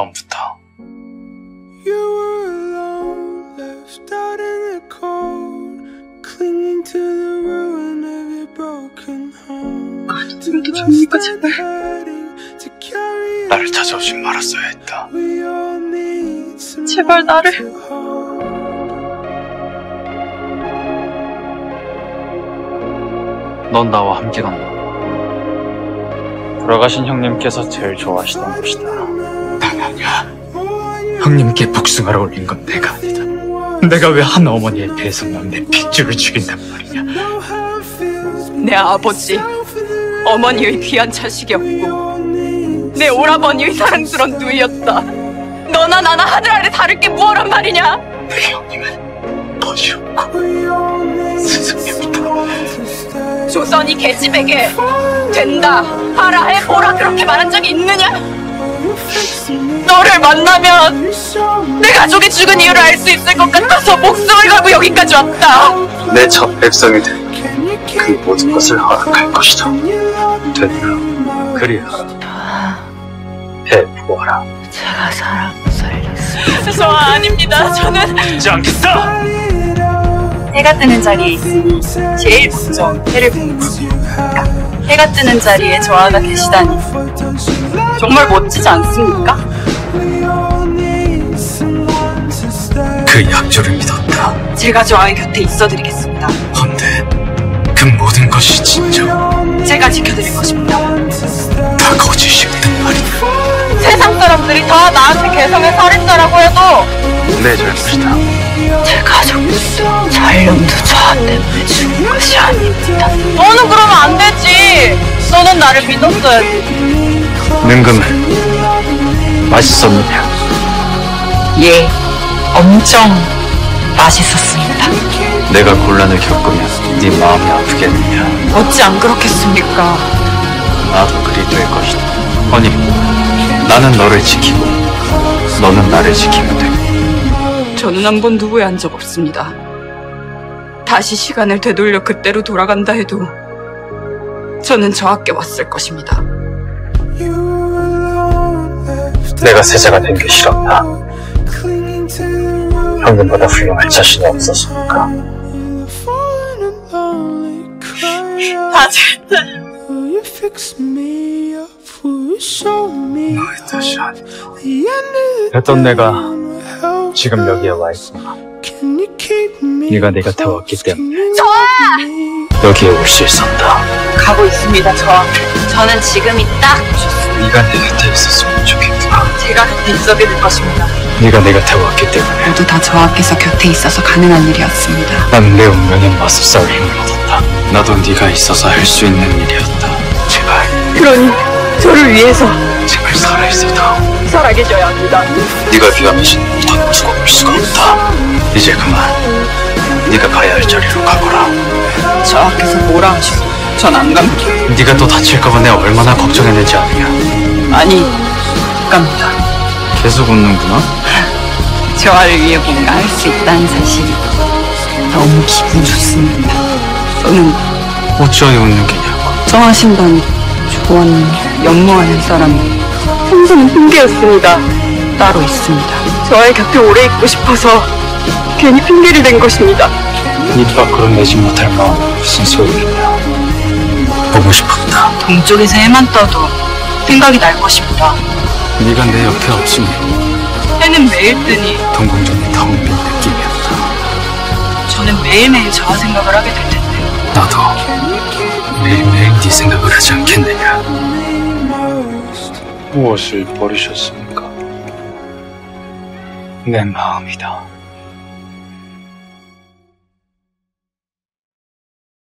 처음부터 You were alone, left out in the cold, clinging to the ruin of your broken home. 그래도 됩니까 제발 Hurting to carry 나를 찾아오지 말았어야 했다. We all need some 제발 나를. 넌 나와 함께 간다. 돌아가신 형님께서 제일 좋아하시던 곳이다. 난 아니야. 형님께 복숭아를 올린 건 내가 아니다. 내가 왜 한 어머니에 대해서만 내 핏줄을 죽인단 말이냐. 내 아버지 어머니의 귀한 자식이었고 내 오라버니의 사랑스런 누이였다 너나 나나 하늘 아래 다를 게 무엇란 말이냐 내 형님은 need 스승님이다. 조선이 계집에게 된다 하라 해보라 그렇게 말한 적이 있느냐 너를 만나면 내 가족이 죽은 이유를 알 수 있을 것 같아서 목숨을 걸고 여기까지 왔다 내 첫 백성이 되그 모든 것을 허락할 것이다. 되리라. 그리하라. 해보아라. 제가 사람 살렸어요. 저 아닙니다 저는 듣지 않겠어! 해가 뜨는 자리에 있으니 제일 먼저 해를 보는 것입니다. 해가 뜨는 자리에 저 하나 계시다니 정말 멋지지 않습니까? 그 약조를 믿었다. 제가 저 아이 곁에 있어드리겠습니다. 헌데 그 모든 것이 진정 제가 지켜드릴 것입니다. 다 거짓이었단 말이야. 세상 사람들이 다 나한테 개성의 살인자라고 해도 내 잘못이다. 제 가족들 전령도 저 때문에 죽은 것이 아닙니다. 너는 그러면 안 되지. 너는 나를 믿었어야지. 능금은 맛있었느냐? 예, 엄청 맛있었습니다. 내가 곤란을 겪으면 네 마음이 아프겠느냐? 어찌 안 그렇겠습니까? 나도 그리 될 것이다. 아니, 나는 너를 지키고 너는 나를 지키면 돼. 저는 한번 누구에 한적 없습니다. 다시 시간을 되돌려 그때로 돌아간다 해도 저는 저 학교 왔을 것입니다. 내가 세자가 된 게 싫었다. 형님보다 훌륭할 자신이 없었으니까. 다들 Will you fix me up? Will you show me 너의 뜻이 hope? 아니. The end of the 했던 내가. 지금 여기에 와 있구나. Can you keep me 네가 내 곁에 왔기? 때문에. Me 여기에 올 수 있었다. 가고 있습니다. 저 저는 지금이 딱. 네가 내 곁에 있었으면 좋겠구나. 제가 곁에 있어드릴 것입니다. 네가 내 곁에 왔기 때문에 모두 다 저하께서 곁에 있어서 가능한 일이었습니다. 난 내 운명에 맞서 싸울 힘을 얻었다. 나도 네가 있어서 할 수 있는 일이었다. 제발, 그러니 저를 위해서 제발 살아있어다. 살아계셔야 합니다. 네가 귀감이신 더볼 수가 없다. 이제 그만. 네가 가야 할 자리로 가거라. 저하께서 뭐라 하셔도 전 안 갑니다. 네가 또 다칠까봐 내가 얼마나 걱정했는지 아느냐. 아니, 못 갑니다. 계속 웃는구나. 저하를 위해 뭔가 할 수 있다는 사실이 너무 기분 좋습니다. 저는 어찌하여 웃는 게냐고. 걱정하신다니 조언 연모하는 사람이 평소는 핑계였습니다. 따로 있습니다. 저의 곁에 오래 있고 싶어서 괜히 핑계를 댄 것입니다. 입 밖으로 내지 못할 마음 무슨 소리냐. 보고 싶었다. 동쪽에서 해만 떠도 생각이 날 것입니다. 네가 내 옆에 없으니 해는 매일 뜨니 동공전이 텅빈 느낌이었다. 저는 매일매일 저와 생각을 하게 될 텐데요. 나도 매일매일 네 생각을 하지 않겠느냐. 무엇을 버리셨습니까? 내 마음이다.